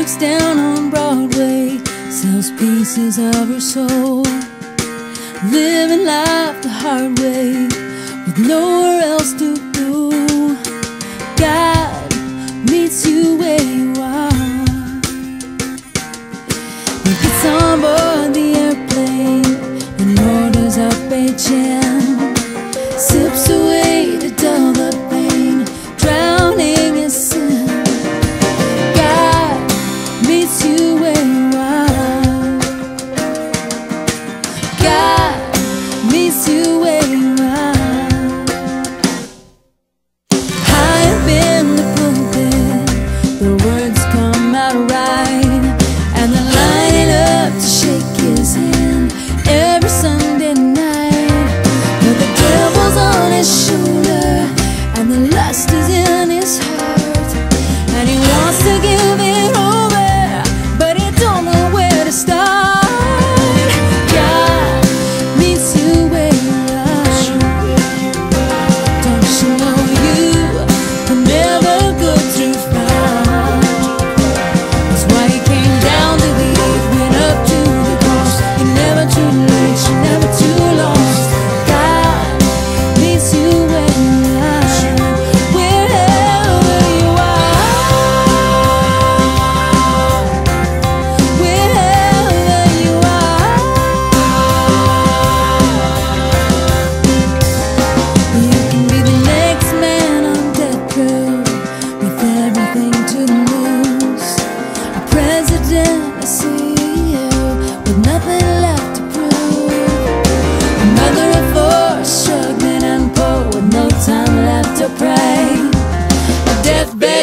Works down on Broadway, sells pieces of her soul. Living life the hard way, with nowhere else to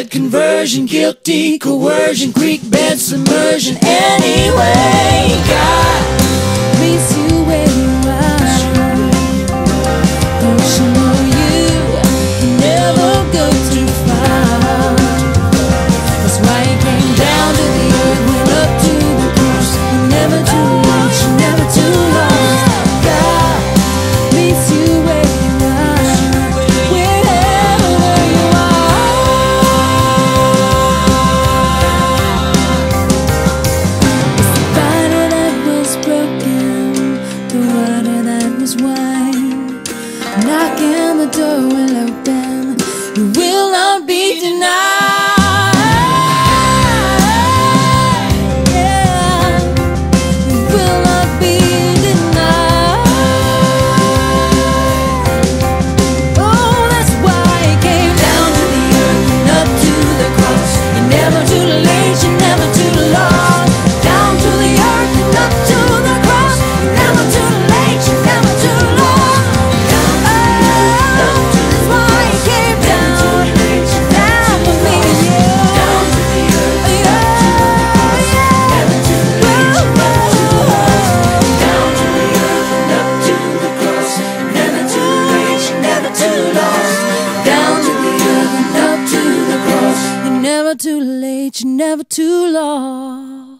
conversion, guilty coercion, creek bed submersion. Anyway, God means. Knocking the door will open. too late, you're never too long.